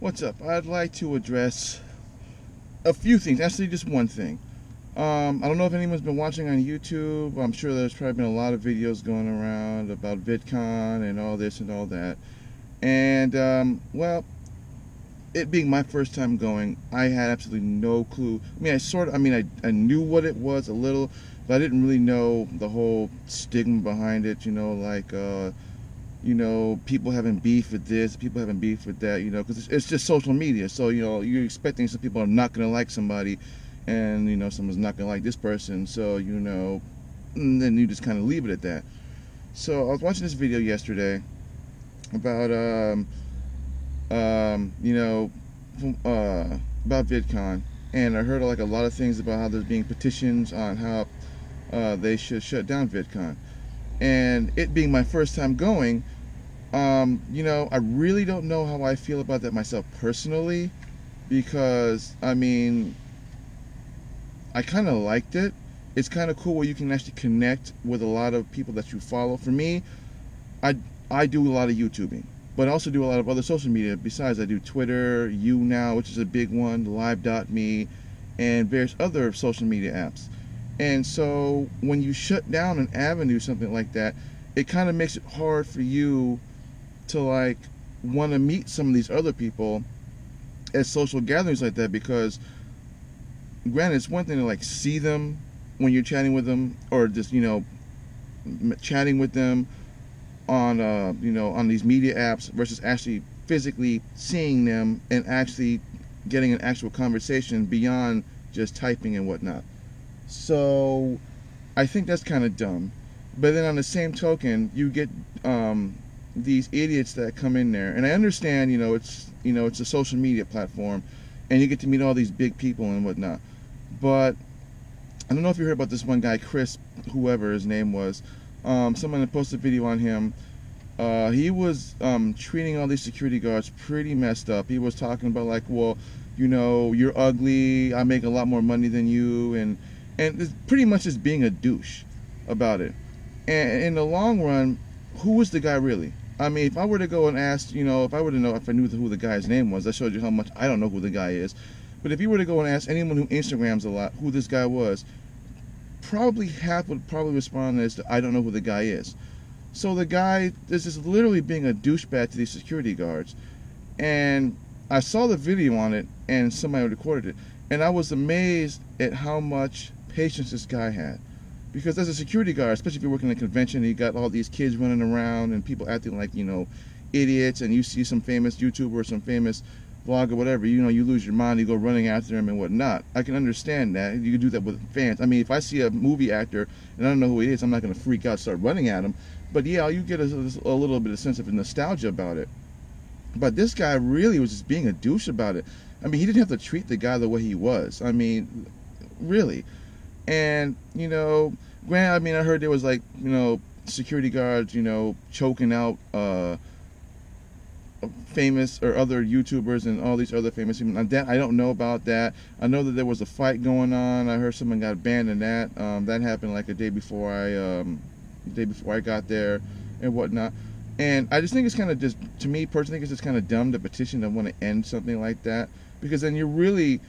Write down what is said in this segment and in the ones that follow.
What's up? I'd like to address a few things. Actually, just one thing. Um, I don't know if anyone's been watching on YouTube. I'm sure there's probably been a lot of videos going around about VidCon and all this and all that. And, um, well, it being my first time going, I had absolutely no clue. I mean, I sort of, I mean, I, I knew what it was a little, but I didn't really know the whole stigma behind it, you know, like, uh, you know, people having beef with this, people having beef with that, you know, because it's, it's, just social media. So, you know, you're expecting some people are not going to like somebody, and, you know, someone's not going to like this person. So, you know, then you just kind of leave it at that. So, I was watching this video yesterday about, um, um, you know, uh, about VidCon, and I heard like a lot of things about how there's being petitions on how uh, they should shut down VidCon. And it being my first time going, um, you know, I really don't know how I feel about that myself personally because, I mean, I kind of liked it. It's kind of cool where you can actually connect with a lot of people that you follow. For me, I, I do a lot of YouTubing, but I also do a lot of other social media. Besides, I do Twitter, YouNow, which is a big one, Live.me, and various other social media apps. And so when you shut down an avenue, something like that, it kind of makes it hard for you to like want to meet some of these other people at social gatherings like that because granted it's one thing to like see them when you're chatting with them or just you know chatting with them on uh you know on these media apps versus actually physically seeing them and actually getting an actual conversation beyond just typing and whatnot. So i think that's kind of dumb. But then on the same token you get um these idiots that come in there. And i understand you know it's you know it's a social media platform and you get to meet all these big people and whatnot. But i don't know if you heard about this one guy chris whoever his name was. Um, someone posted a video on him. Uh, he was um, treating all these security guards pretty messed up. He was talking about like well you know you're ugly i make a lot more money than you and and pretty much just being a douche about it. And in the long run who was the guy really I mean, if I were to go and ask, you know, if I were to know if I knew who the guy's name was, that showed you how much I don't know who the guy is. But if you were to go and ask anyone who Instagrams a lot who this guy was, probably half would probably respond as I don't know who the guy is. So the guy this is literally being a douchebag to these security guards. And I saw the video on it and somebody recorded it. And I was amazed at how much patience this guy had because as a security guard, especially if you're working at a convention, you got all these kids running around and people acting like you know idiots, and you see some famous YouTuber or some famous vlog or whatever, you know, you lose your mind, you go running after them and whatnot. I can understand that. You can do that with fans. I mean, if I see a movie actor and I don't know who he is, I'm not going to freak out, start running at him. But yeah, you get a, a little bit of sense of nostalgia about it. But this guy really was just being a douche about it. I mean, he didn't have to treat the guy the way he was. I mean, really. And, you know, granted, I mean, I heard there was like, you know, security guards, you know, choking out uh, famous or other YouTubers and all these other famous people. That I don't know about that. I know that there was a fight going on. I heard someone got banned in that. Um, that happened like a day before I, um, day before I got there, and whatnot. And I just think it's kind of just, to me personally, it's just kind of dumb to petition to want to end something like that because then you're really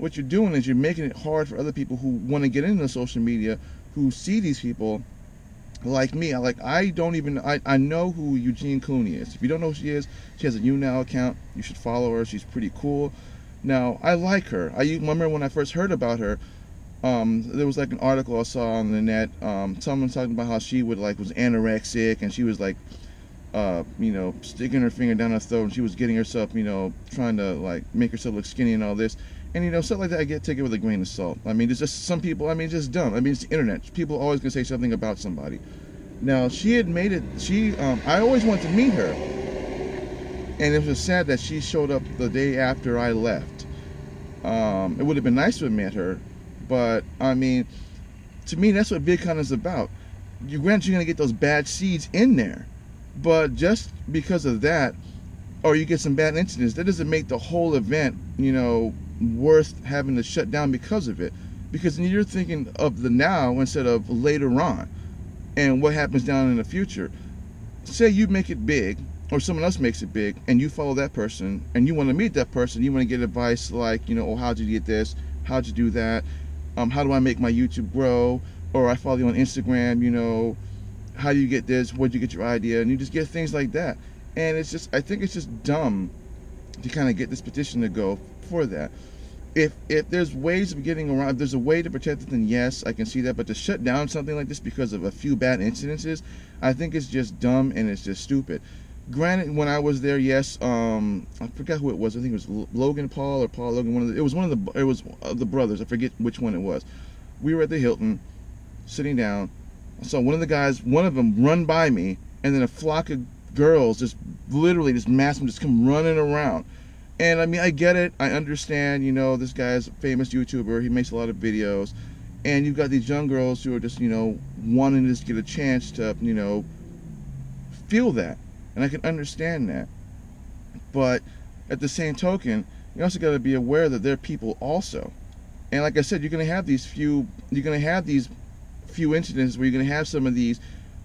what you're doing is you're making it hard for other people who want to get into social media, who see these people like me. I like I don't even I, I know who Eugenia Cooney is. If you don't know who she is, she has a YouNow account. You should follow her. She's pretty cool. Now I like her. I remember when I first heard about her. Um, there was like an article I saw on the net. Um, someone talking about how she would like was anorexic and she was like, uh, you know, sticking her finger down her throat and she was getting herself, you know, trying to like make herself look skinny and all this. And you know, stuff like that, I get taken with a grain of salt. I mean, it's just some people. I mean, it's just dumb. I mean, it's the internet. People are always gonna say something about somebody. Now, she had made it. She, um, I always wanted to meet her, and it was sad that she showed up the day after I left. Um, it would have been nice to have met her, but I mean, to me, that's what VidCon is about. You grant you're gonna get those bad seeds in there, but just because of that, or you get some bad incidents, that doesn't make the whole event, you know, worth having to shut down because of it. Because you're thinking of the now instead of later on and what happens down in the future. Say you make it big or someone else makes it big and you follow that person and you want to meet that person you want to get advice like you know oh how'd you get this? How'd you do that? Um, how do i make my youtube grow? Or i follow you on instagram you know how do you get this? Where'd you get your idea? And you just get things like that. And it's just i think it's just dumb to kind of get this petition to go for that. If if there's ways of getting around if there's a way to protect it then yes i can see that. But to shut down something like this because of a few bad incidences i think it's just dumb and it's just stupid. Granted when i was there yes um i forgot who it was. I think it was logan paul or paul logan one of the it was one of the it was uh, the brothers. I forget which one it was. We were at the hilton sitting down. I saw one of the guys one of them run by me and then a flock of girls just literally just mass them just come running around and I mean, I get it. I understand. You know, this guy's a famous YouTuber. He makes a lot of videos, and you've got these young girls who are just, you know, wanting to just get a chance to, you know, feel that, and I can understand that. But at the same token, you also got to be aware that they're people also. And like I said, you're going to have these few. You're going to have these few incidents where you're going to have some of these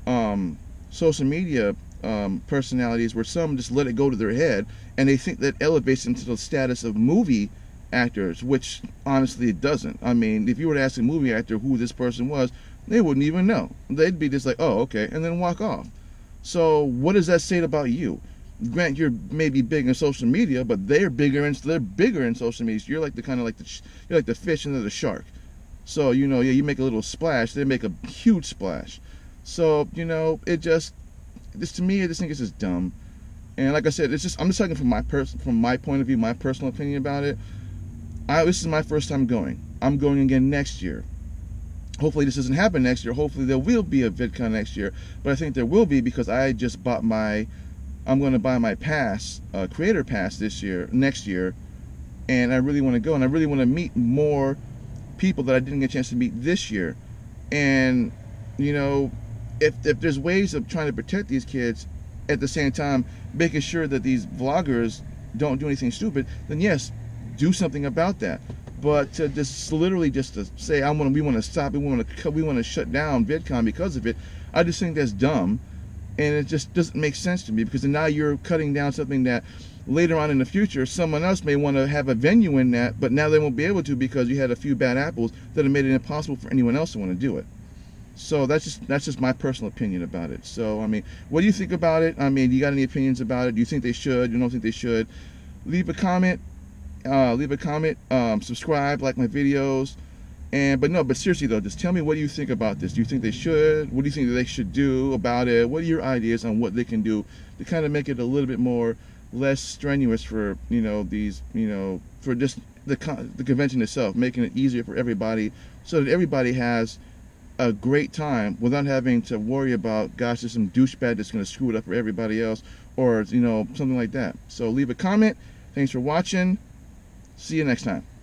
um, social media um, personalities where some just let it go to their head and they think that elevates them to the status of movie actors, which honestly it doesn't. I mean, if you were to ask a movie actor who this person was, they wouldn't even know. They'd be just like, oh, okay, and then walk off. So what does that say about you? Grant, you're maybe big in social media, but they're bigger and they're bigger in social media. You're like the kind of like the you're like the fish and they're the shark. So you know, yeah, you make a little splash, they make a huge splash. So you know, it just this to me, this just think it's just dumb. And like I said, it's just I'm just talking from my person from my point of view, my personal opinion about it. I this is my first time going. I'm going again next year. Hopefully this doesn't happen next year. Hopefully there will be a VidCon next year. But I think there will be because I just bought my I'm going to buy my pass, uh, creator pass this year, next year, and I really want to go and I really want to meet more people that I didn't get a chance to meet this year. And you know, if if there's ways of trying to protect these kids at the same time making sure that these vloggers don't do anything stupid, then yes, do something about that. But to just literally just to say I want we want to stop we want to we want to shut down VidCon because of it, I just think that's dumb, and it just doesn't make sense to me because now you're cutting down something that later on in the future someone else may want to have a venue in that, but now they won't be able to because you had a few bad apples that have made it impossible for anyone else to want to do it. So that's just that's just my personal opinion about it. So I mean, what do you think about it? I mean, you got any opinions about it? Do you think they should? You don't think they should? Leave a comment. Uh, leave a comment. Um, subscribe, like my videos. And but no, but seriously though, just tell me what do you think about this? Do you think they should? What do you think they should do about it? What are your ideas on what they can do to kind of make it a little bit more less strenuous for you know these you know for just the the convention itself, making it easier for everybody, so that everybody has a great time without having to worry about, gosh, there's some douchebag that's going to screw it up for everybody else or, you know, something like that. So leave a comment. Thanks for watching. See you next time.